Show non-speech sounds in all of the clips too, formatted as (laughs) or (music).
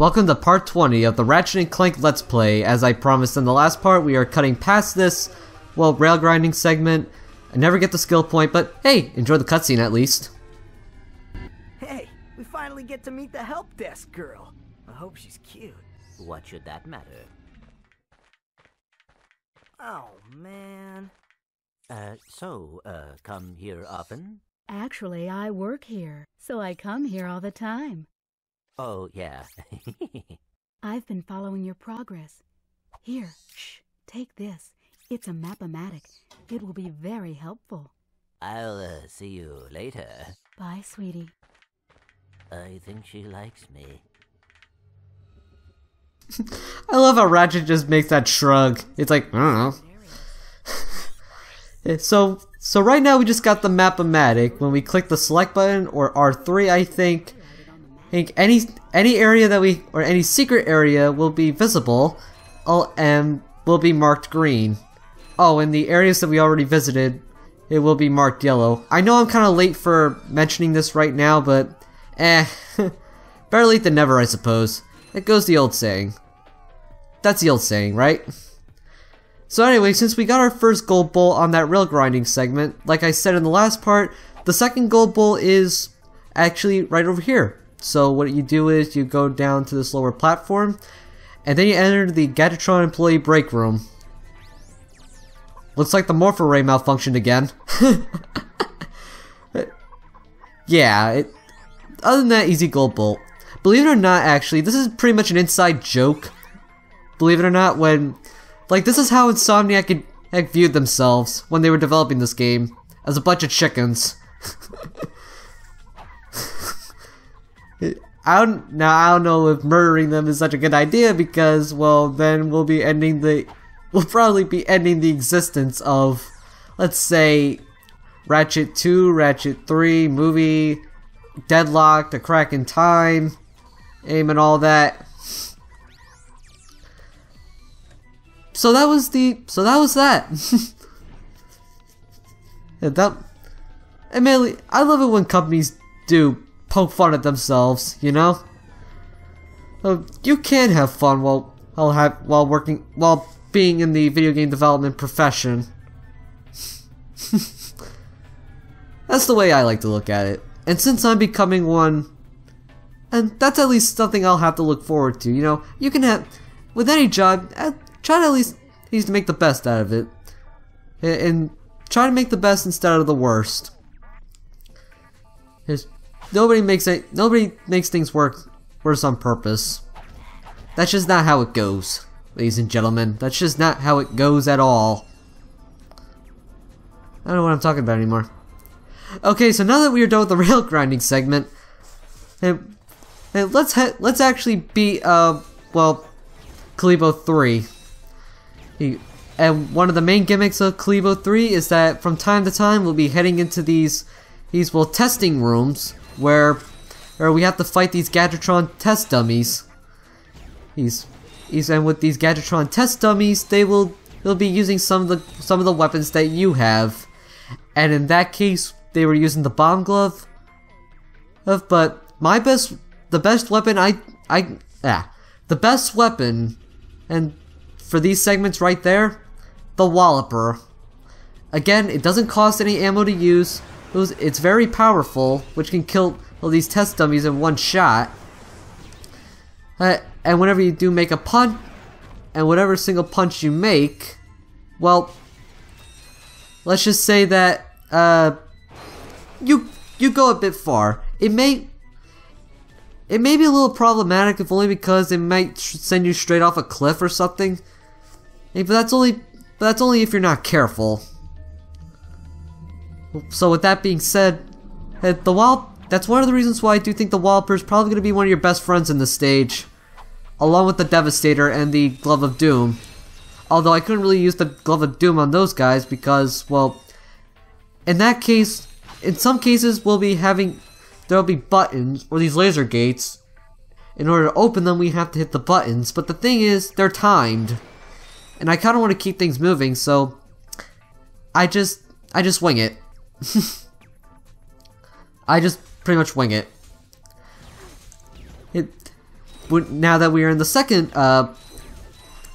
Welcome to part 20 of the Ratchet and Clank Let's Play. As I promised in the last part, we are cutting past this, well, rail grinding segment. I never get the skill point, but hey, enjoy the cutscene at least. Hey, we finally get to meet the help desk girl. I hope she's cute. What should that matter? Oh, man. Uh, so, uh, come here often? Actually, I work here, so I come here all the time. Oh, yeah. (laughs) I've been following your progress. Here, shh, take this. It's a map-o-matic. It will be very helpful. I'll, uh, see you later. Bye, sweetie. I think she likes me. (laughs) I love how Ratchet just makes that shrug. It's like, I don't know. (laughs) So, so right now we just got the map-o-matic. When we click the select button, or R3 I think, I think any any area that we or any secret area will be visible, oh, and will be marked green. Oh, and the areas that we already visited, it will be marked yellow. I know I'm kind of late for mentioning this right now, but eh, (laughs) better late than never, I suppose. It goes the old saying. That's the old saying, right? So anyway, since we got our first gold bowl on that rail grinding segment, like I said in the last part, the second gold bowl is actually right over here. So what you do is you go down to this lower platform, and then you enter the Gadgetron employee break room. Looks like the Morpho Ray malfunctioned again. (laughs) yeah, it, other than that, easy gold bolt. Believe it or not, actually, this is pretty much an inside joke. Believe it or not, when like this is how Insomniac viewed themselves when they were developing this game as a bunch of chickens. (laughs) I don't now I don't know if murdering them is such a good idea because well then we'll be ending the we'll probably be ending the existence of let's say Ratchet 2, Ratchet 3, movie, Deadlock, The Crack in Time, aim and all that. So that was the so that was that. (laughs) yeah, that admittedly, I love it when companies do poke fun at themselves, you know? Uh, you can have fun while while have while working while being in the video game development profession. (laughs) that's the way I like to look at it. And since I'm becoming one, and that's at least something I'll have to look forward to. You know, you can have with any job, uh, try to at least needs to make the best out of it, and, try to make the best instead of the worst. Nobody makes it. Nobody makes things work worse on purpose. That's just not how it goes, ladies and gentlemen. That's just not how it goes at all. I don't know what I'm talking about anymore. Okay, so now that we are done with the (laughs) rail grinding segment, and, and let's let's actually beat uh well, Kalebo three. And one of the main gimmicks of Kalebo 3 is that from time to time we'll be heading into these these well testing rooms where where we have to fight these Gadgetron test dummies. He's he's and with these Gadgetron test dummies they will they'll be using some of the some of the weapons that you have. And in that case they were using the bomb glove. But my best the best weapon I I ah the best weapon and for these segments right there, the Walloper. Again, it doesn't cost any ammo to use. It's very powerful, which can kill all these test dummies in one shot. Uh, and whenever you do make a punch, and whatever single punch you make, well, let's just say that uh, you you go a bit far. It may it may be a little problematic if only because it might send you straight off a cliff or something. But that's only but that's only if you're not careful. So with that being said, uh, the wild that's one of the reasons why I do think the Walloper is probably going to be one of your best friends in this stage, along with the Devastator and the Glove of Doom. Although I couldn't really use the Glove of Doom on those guys because, well, in that case, in some cases we'll be having there'll be buttons or these laser gates. In order to open them, we have to hit the buttons. But the thing is, they're timed and I kind of want to keep things moving, so I just I just wing it. (laughs) I just pretty much wing it. It now that we are in the second uh,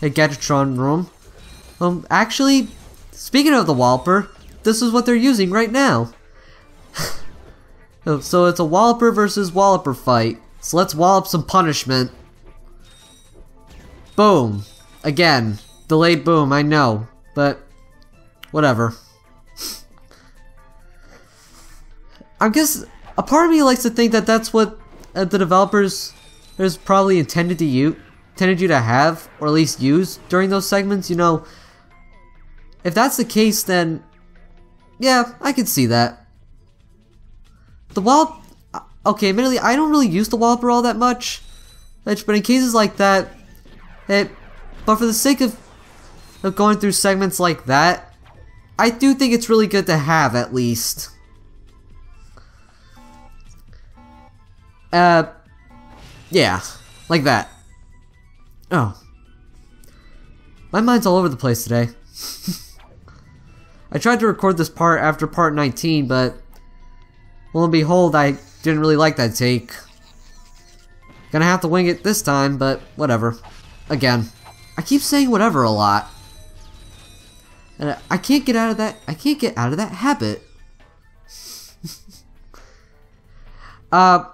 Gadgetron room, um, actually, speaking of the Walper, this is what they're using right now. (laughs) Oh, so it's a Walper versus Walloper fight. So let's wallop some punishment. Boom. Again. Delayed boom, I know. But, whatever. I guess a part of me likes to think that that's what uh, the developers is probably intended to you intended you to have or at least use during those segments. You know, if that's the case, then yeah, I can see that. The wallop, uh, okay, admittedly, I don't really use the Walloper all that much, but in cases like that, it, but for the sake of of going through segments like that, I do think it's really good to have at least. Uh, yeah, like that. Oh. My mind's all over the place today. (laughs) I tried to record this part after part 19, but lo and behold, I didn't really like that take. Gonna have to wing it this time, but whatever. Again, I keep saying whatever a lot. And I can't get out of that I can't get out of that habit. (laughs) uh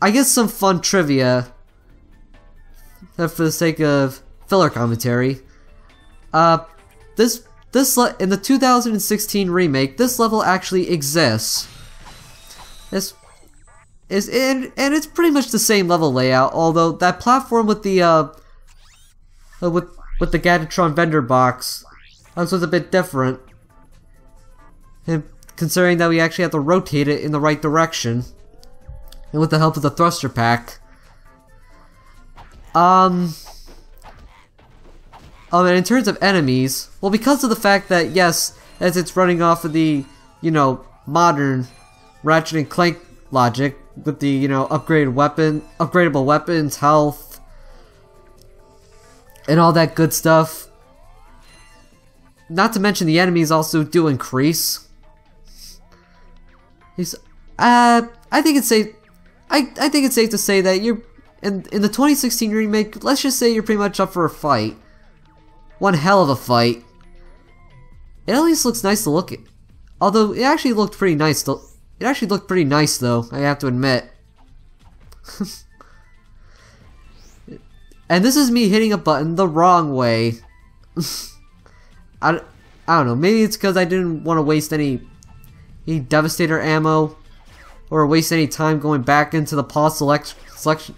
I guess some fun trivia for the sake of filler commentary. Uh, this this in the 2016 remake, this level actually exists. This is and and it's pretty much the same level layout, although that platform with the uh, uh with with the Gadgetron vendor box, that was a bit different. And considering that we actually have to rotate it in the right direction, and with the help of the thruster pack. Um. Um, and in terms of enemies, well, because of the fact that, yes, as it's running off of the, you know, modern Ratchet and Clank logic, with the, you know, upgraded weapon, upgradable weapons, health, and all that good stuff. Not to mention the enemies also do increase. He's, uh, I think it's safe, I, I think it's safe to say that you're in in the 2016 remake, let's just say you're pretty much up for a fight. One hell of a fight. It at least looks nice to look at. Although it actually looked pretty nice. To, it actually looked pretty nice though, I have to admit. (laughs) and this is me hitting a button the wrong way. (laughs) I, I don't know, maybe it's because I didn't want to waste any, any Devastator ammo or waste any time going back into the pause select, selection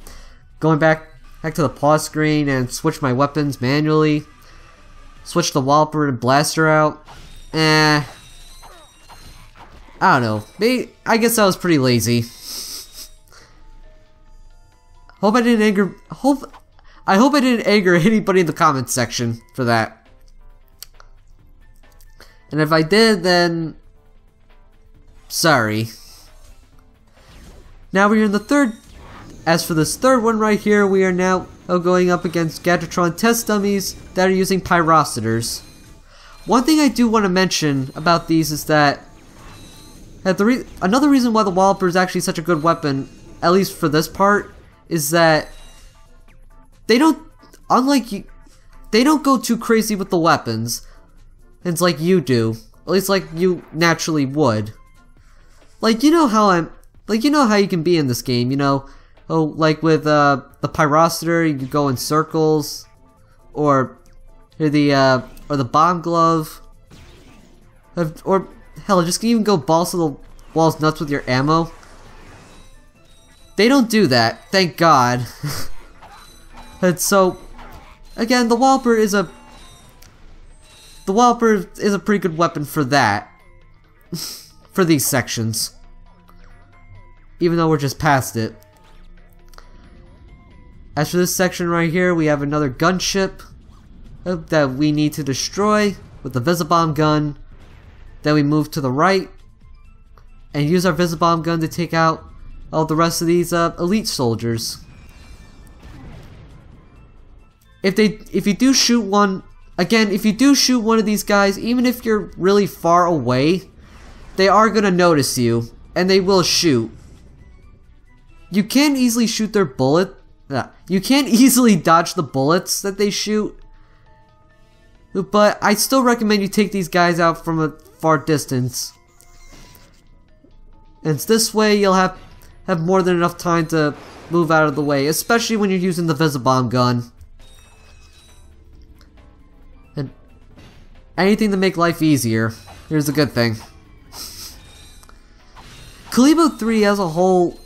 going back back to the pause screen and switch my weapons manually. Switch the Walloper and Blaster out. Eh. I don't know. Maybe, I guess I was pretty lazy. hope I didn't anger. Hope I hope I didn't anger (laughs) anybody in the comments section for that. And if I did, then sorry. Now we're in the third as for this third one right here, we are now going up against Gadgetron test dummies that are using Pyrocitors. One thing I do want to mention about these is that, that the re another reason why the Walloper is actually such a good weapon, at least for this part, is that they don't, unlike you, they don't go too crazy with the weapons. It's like you do. At least like you naturally would. Like, you know how I'm, like, you know how you can be in this game, you know? Oh, like with uh, the Pyrocitor, you go in circles, or or the uh, or the bomb glove, or hell, just can even go balls to the walls nuts with your ammo. They don't do that, thank God. (laughs) and so, again, the Walloper is a the Walloper is a pretty good weapon for that, (laughs) for these sections. Even though we're just past it. As for this section right here, we have another gunship that we need to destroy with the Visibomb gun. Then we move to the right and use our Visibomb gun to take out all the rest of these uh, elite soldiers. If they, if you do shoot one, again, if you do shoot one of these guys, even if you're really far away, they are gonna notice you and they will shoot. You can't easily shoot their bullet you can't (laughs) easily dodge the bullets that they shoot. But I still recommend you take these guys out from a far distance. And this way you'll have have more than enough time to move out of the way, especially when you're using the Visibomb gun. And anything to make life easier. Here's a good thing. Kalebo 3 as a whole,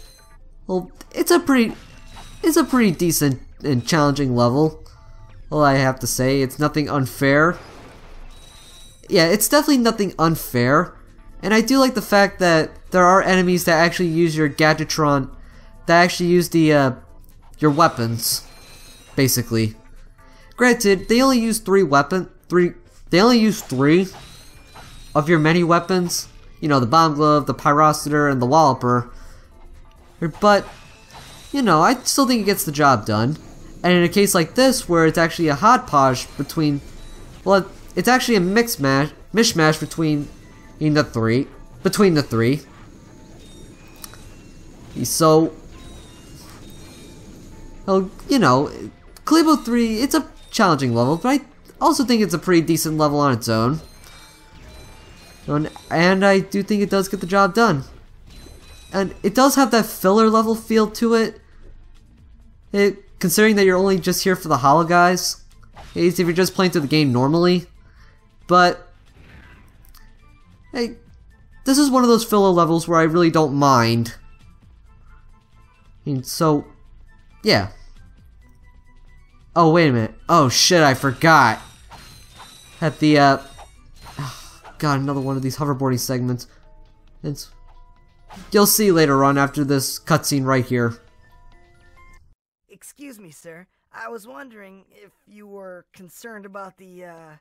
well, it's a pretty, it's a pretty decent and challenging level. Well, I have to say, it's nothing unfair. Yeah, it's definitely nothing unfair. And I do like the fact that there are enemies that actually use your Gadgetron, that actually use the, uh, your weapons, basically. Granted, they only use three weapon, three, they only use three of your many weapons. You know, the Bomb Glove, the Pyrocitor, and the Walloper. But, you know, I still think it gets the job done. And in a case like this, where it's actually a hodgepodge between, well, it's actually a mix mash, mishmash between in the three, between the three. So, well, you know, Kalebo 3, it's a challenging level, but I also think it's a pretty decent level on its own. And I do think it does get the job done. And it does have that filler level feel to it. It considering that you're only just here for the Hologuise. If you're just playing through the game normally. But hey, this is one of those filler levels where I really don't mind. And so yeah. Oh wait a minute. Oh shit, I forgot. At the uh (sighs) God, another one of these hoverboarding segments. It's You'll see later on after this cutscene right here. Excuse me, sir. I was wondering if you were concerned about the, uh,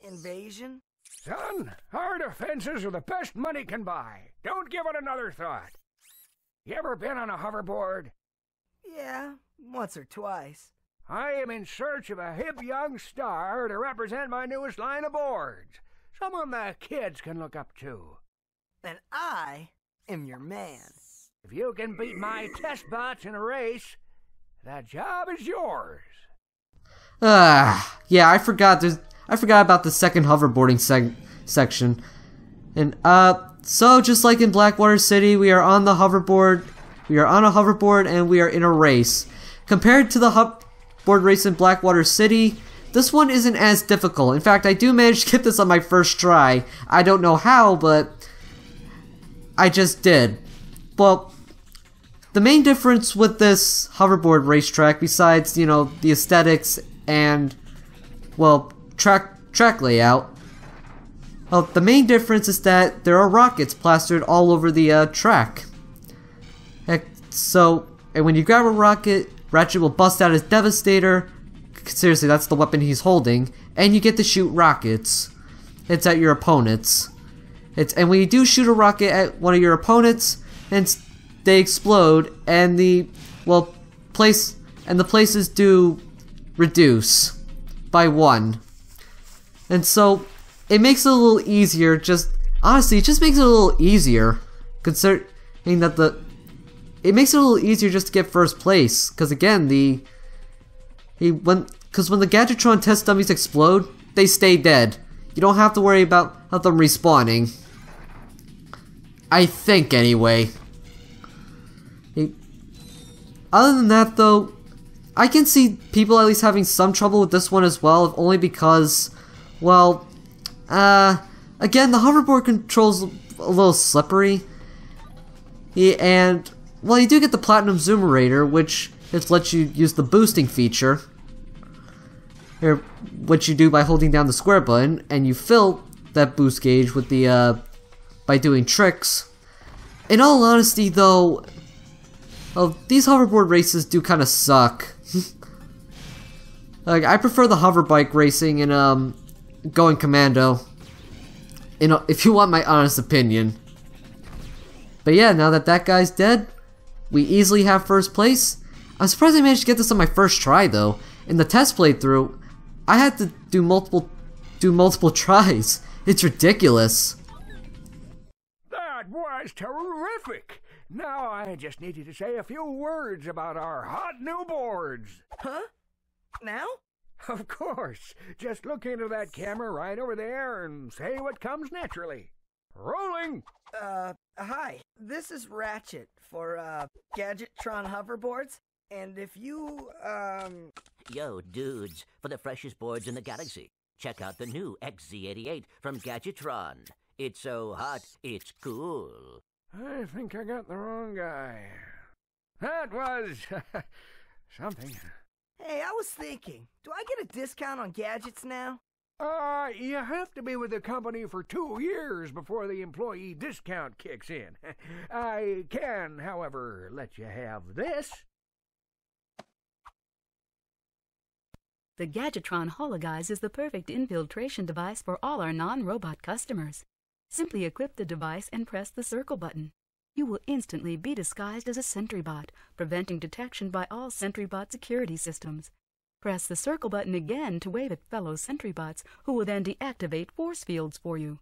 invasion? Son, our defenses are the best money can buy. Don't give it another thought. You ever been on a hoverboard? Yeah, once or twice. I am in search of a hip young star to represent my newest line of boards. Someone the kids can look up to. And I am your man. If you can beat my test bots in a race, that job is yours. Ah, yeah, I forgot. There's, I forgot about the second hoverboarding seg section. And uh, so just like in Blackwater City, we are on the hoverboard. We are on a hoverboard and we are in a race. Compared to the hoverboard race in Blackwater City, this one isn't as difficult. In fact, I do manage to get this on my first try. I don't know how, but I just did. Well, the main difference with this hoverboard racetrack, besides, you know, the aesthetics and, well, track, track layout, well, the main difference is that there are rockets plastered all over the uh, track. Heck, so, and when you grab a rocket, Ratchet will bust out his Devastator, seriously, that's the weapon he's holding, and you get to shoot rockets. It's at your opponents. It's and when you do shoot a rocket at one of your opponents, and they explode, and the well place and the places do reduce by one. And so it makes it a little easier. Just honestly, it just makes it a little easier, considering that the it makes it a little easier just to get first place. Because again, the he when because when the Gadgetron test dummies explode, they stay dead. You don't have to worry about them respawning. I think, anyway. Other than that, though, I can see people at least having some trouble with this one as well, if only because, well, uh, again, the hoverboard controls a little slippery. And, well, you do get the Platinum Zoomerator, which just lets you use the boosting feature or what you do by holding down the square button, and you fill that boost gauge with the, uh, by doing tricks. In all honesty, though, well, these hoverboard races do kind of suck. (laughs) like, I prefer the hover bike racing in, um, Going Commando. You know, if you want my honest opinion. But yeah, now that that guy's dead, we easily have first place. I'm surprised I managed to get this on my first try, though. In the test playthrough, I had to do multiple do multiple (laughs) tries. It's ridiculous. That was terrific. Now I just need you to say a few words about our hot new boards. Huh? Now? Of course. Just look into that camera right over there and say what comes naturally. Rolling! Uh, hi. This is Ratchet for, uh, Gadgetron hoverboards. And if you, um, Yo, dudes, for the freshest boards in the galaxy, check out the new XZ88 from Gadgetron. It's so hot, it's cool. I think I got the wrong guy. That was (laughs) something. hey, I was thinking, do I get a discount on gadgets now? Uh, you have to be with the company for two years before the employee discount kicks in. (laughs) I can, however, let you have this. The Gadgetron Hologuise is the perfect infiltration device for all our non-robot customers. Simply equip the device and press the circle button. You will instantly be disguised as a SentryBot, preventing detection by all SentryBot security systems. Press the circle button again to wave at fellow SentryBots, who will then deactivate force fields for you.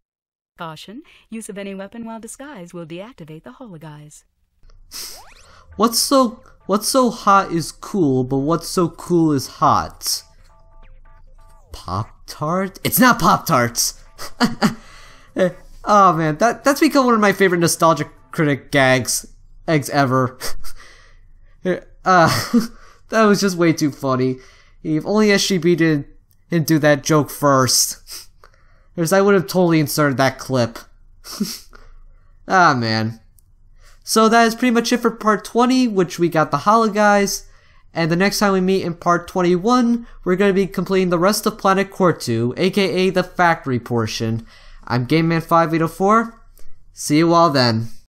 Caution, use of any weapon while disguised will deactivate the Hologuise. What's so what's so hot is cool, but what's so cool is hot. Pop Tart? It's not Pop Tarts. (laughs) oh man, that that's become one of my favorite Nostalgia Critic gags eggs ever. (laughs) uh, (laughs) that was just way too funny. If only SGB didn't, didn't do that joke first. Because I would have totally inserted that clip. (laughs) ah man. So that is pretty much it for part 20, which we got the Hologuise. And the next time we meet in part 21, we're going to be completing the rest of Planet Quartu, aka the factory portion. I'm GameMan5804. See you all then.